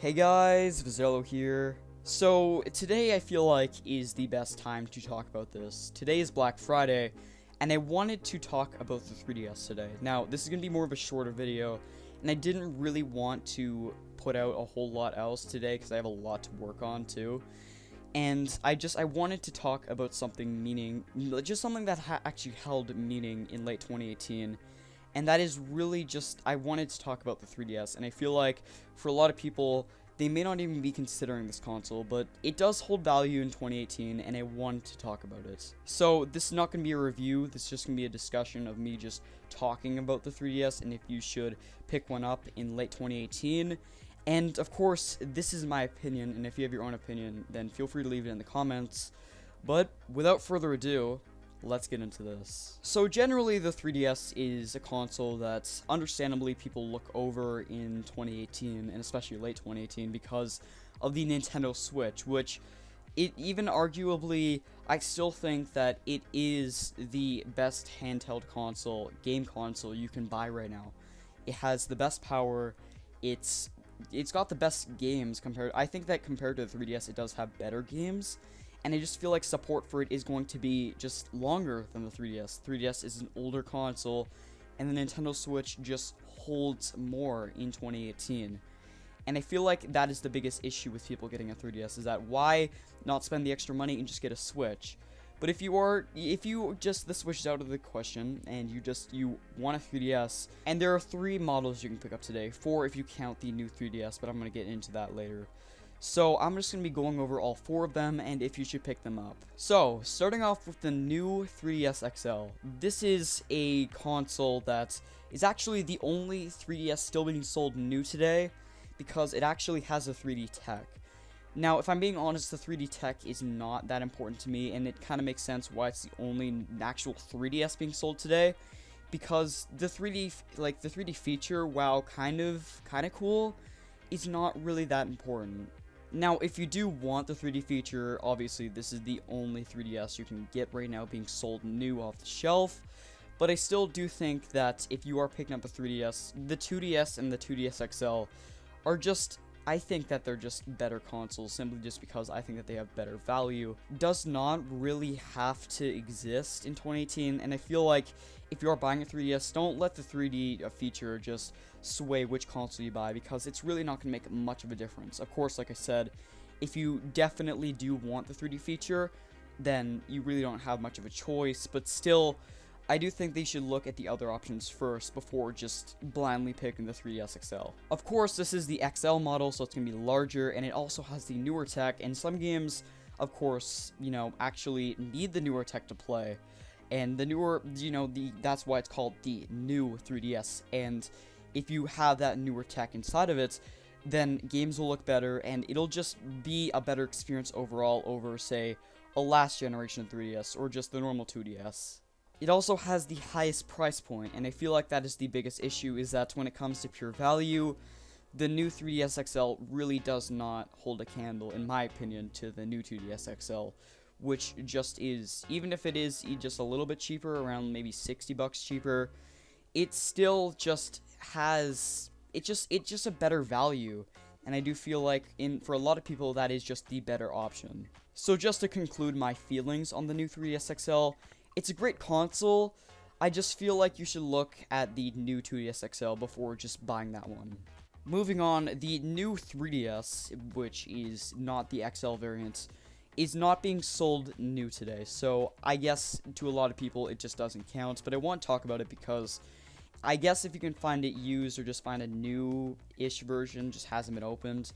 Hey guys, Vezerlo here. So, today I feel like is the best time to talk about this. Today is Black Friday, and I wanted to talk about the 3DS today. Now, this is going to be more of a shorter video, and I didn't really want to put out a whole lot else today because I have a lot to work on too. And I just, I wanted to talk about something meaning, just something that actually held meaning in late 2018 and that is really just I wanted to talk about the 3DS, and I feel like for a lot of people, they may not even be considering this console, but it does hold value in 2018, and I want to talk about it. So this is not going to be a review, this is just going to be a discussion of me just talking about the 3DS, and if you should pick one up in late 2018. And of course, this is my opinion, and if you have your own opinion, then feel free to leave it in the comments. But without further ado, let's get into this. So generally, the 3DS is a console that understandably people look over in 2018, and especially late 2018, because of the Nintendo Switch, which it even arguably, I still think that it is the best handheld console, game console you can buy right now. It has the best power, it's it's got the best games compared I think that compared to the 3DS it does have better games and I just feel like support for it is going to be just longer than the 3DS. 3DS is an older console, and the Nintendo Switch just holds more in 2018. And I feel like that is the biggest issue with people getting a 3DS is that why not spend the extra money and just get a Switch? But if you are, if you just the Switch is out of the question and you just you want a 3DS, and there are three models you can pick up today, four if you count the new 3DS, but I'm gonna get into that later. So I'm just going to be going over all four of them and if you should pick them up. So starting off with the new 3DS XL. This is a console that is actually the only 3DS still being sold new today because it actually has a 3D tech. Now, if I'm being honest, the 3D tech is not that important to me, and it kind of makes sense why it's the only actual 3DS being sold today, because the 3D, like the 3D feature, while kind of kind of cool, is not really that important. Now, if you do want the 3D feature, obviously this is the only 3DS you can get right now being sold new off the shelf. But I still do think that if you are picking up a 3DS, the 2DS and the 2DS XL are just I think that they're just better consoles simply just because I think that they have better value. Does not really have to exist in 2018, and I feel like if you are buying a 3DS, don't let the 3D uh, feature just sway which console you buy because it's really not going to make much of a difference. Of course, like I said, if you definitely do want the 3D feature, then you really don't have much of a choice, but still, I do think they should look at the other options first before just blindly picking the 3DS XL. Of course, this is the XL model, so it's going to be larger, and it also has the newer tech, and some games, of course, you know, actually need the newer tech to play. And the newer, you know, the that's why it's called the new 3DS. And if you have that newer tech inside of it, then games will look better, and it'll just be a better experience overall over, say, a last generation 3DS or just the normal 2DS. It also has the highest price point, and I feel like that is the biggest issue, is that when it comes to pure value, the new 3DS XL really does not hold a candle, in my opinion, to the new 2DS XL, which just is, even if it is just a little bit cheaper, around maybe 60 bucks cheaper, it still just has, it just, it's just a better value, and I do feel like, in for a lot of people, that is just the better option. So just to conclude my feelings on the new 3DS XL, it's a great console. I just feel like you should look at the new 2DS XL before just buying that one. Moving on, the new 3DS, which is not the XL variant, is not being sold new today. So I guess to a lot of people it just doesn't count, but I want to talk about it because I guess if you can find it used or just find a new-ish version, just hasn't been opened,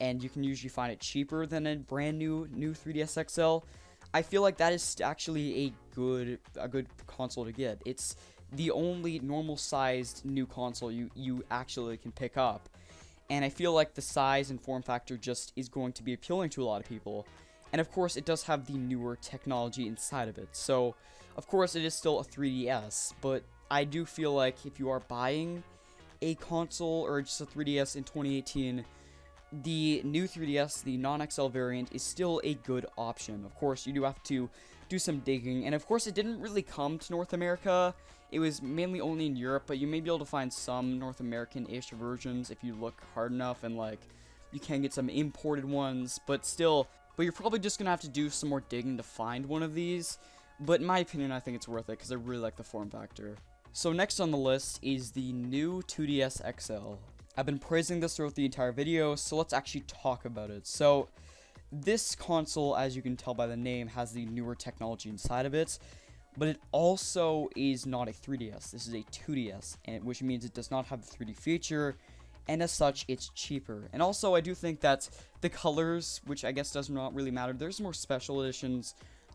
and you can usually find it cheaper than a brand new new 3DS XL, I feel like that is actually a good a good console to get. It's the only normal sized new console you you actually can pick up. And I feel like the size and form factor just is going to be appealing to a lot of people. And of course, it does have the newer technology inside of it. So, of course, it is still a 3DS, but I do feel like if you are buying a console or just a 3DS in 2018, the new 3DS, the non-XL variant, is still a good option. Of course, you do have to do some digging, and of course, it didn't really come to North America. It was mainly only in Europe, but you may be able to find some North American-ish versions if you look hard enough and, like, You can get some imported ones, but still, but you're probably just gonna have to do some more digging to find one of these. But in my opinion, I think it's worth it because I really like the form factor. So next on the list is the new 2DS XL. I've been praising this throughout the entire video, so let's actually talk about it. So, this console, as you can tell by the name, has the newer technology inside of it, but it also is not a 3DS. This is a 2DS, and which means it does not have the 3D feature, and as such, it's cheaper. And also, I do think that the colors, which I guess does not really matter, there's more special editions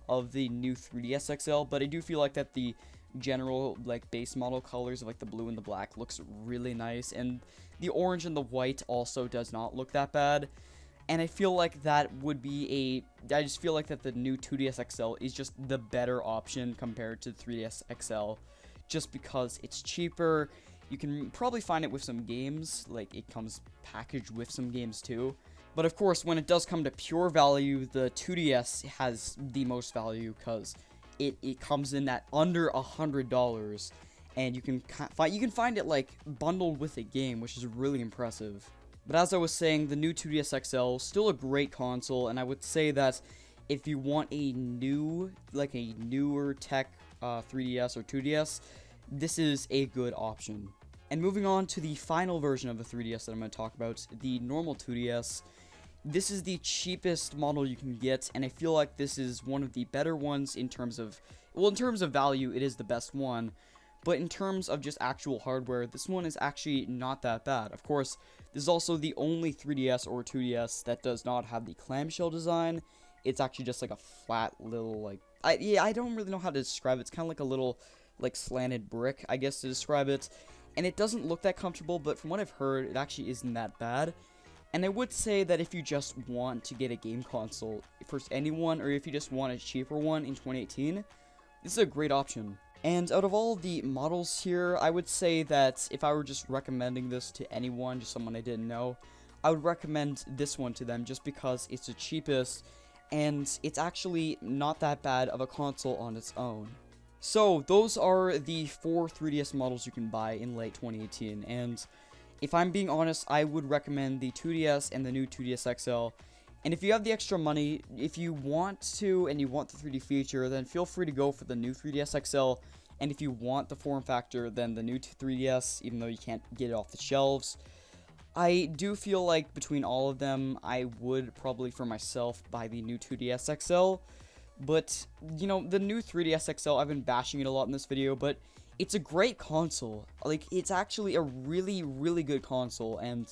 of the new 3DS XL, but I do feel like that the general like base model colors of like the blue and the black looks really nice and the orange and the white also does not look that bad and I feel like that would be a I just feel like that the new 2DS XL is just the better option compared to 3DS XL just because it's cheaper you can probably find it with some games like it comes packaged with some games too. But of course when it does come to pure value the 2DS has the most value because it, it comes in at under a hundred dollars and you can find you can find it like bundled with a game which is really impressive. But as i was saying the new 2ds xl still a great console and i would say that if you want a new like a newer tech uh, 3ds or 2ds this is a good option and moving on to the final version of the 3ds that i'm going to talk about the normal 2ds this is the cheapest model you can get, and I feel like this is one of the better ones in terms of, well, in terms of value, it is the best one, but in terms of just actual hardware, this one is actually not that bad. Of course, this is also the only 3DS or 2DS that does not have the clamshell design. It's actually just like a flat little, like, I, yeah, I don't really know how to describe it. It's kind of like a little, like, slanted brick, I guess, to describe it. And it doesn't look that comfortable, but from what I've heard, it actually isn't that bad. And I would say that if you just want to get a game console for anyone, or if you just want a cheaper one in 2018, this is a great option. And out of all the models here, I would say that if I were just recommending this to anyone, just someone I didn't know, I would recommend this one to them just because it's the cheapest, and it's actually not that bad of a console on its own. So, those are the four 3DS models you can buy in late 2018, and if I'm being honest, I would recommend the 2DS and the new 2DS XL. And if you have the extra money, if you want to and you want the 3D feature, then feel free to go for the new 3DS XL. And if you want the form factor, then the new 3DS, even though you can't get it off the shelves. I do feel like between all of them, I would probably for myself buy the new 2DS XL. But, you know, the new 3DS XL, I've been bashing it a lot in this video, but it's a great console. Like, it's actually a really, really good console, and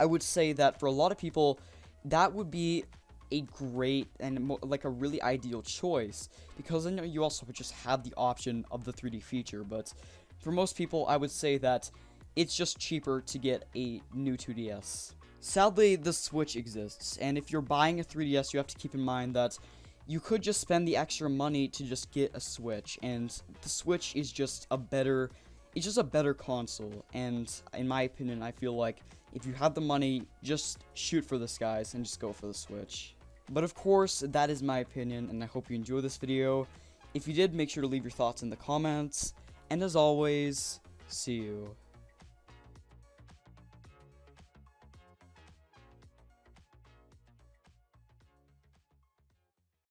I would say that for a lot of people, that would be a great and like a really ideal choice because then you also just have the option of the 3D feature. But for most people, I would say that it's just cheaper to get a new 2DS. Sadly, the Switch exists, and if you're buying a 3DS, you have to keep in mind that you could just spend the extra money to just get a Switch, and the Switch is just a better, it's just a better console, and in my opinion, I feel like if you have the money, just shoot for the skies and just go for the Switch. But of course, that is my opinion, and I hope you enjoyed this video. If you did, make sure to leave your thoughts in the comments, and as always, see you.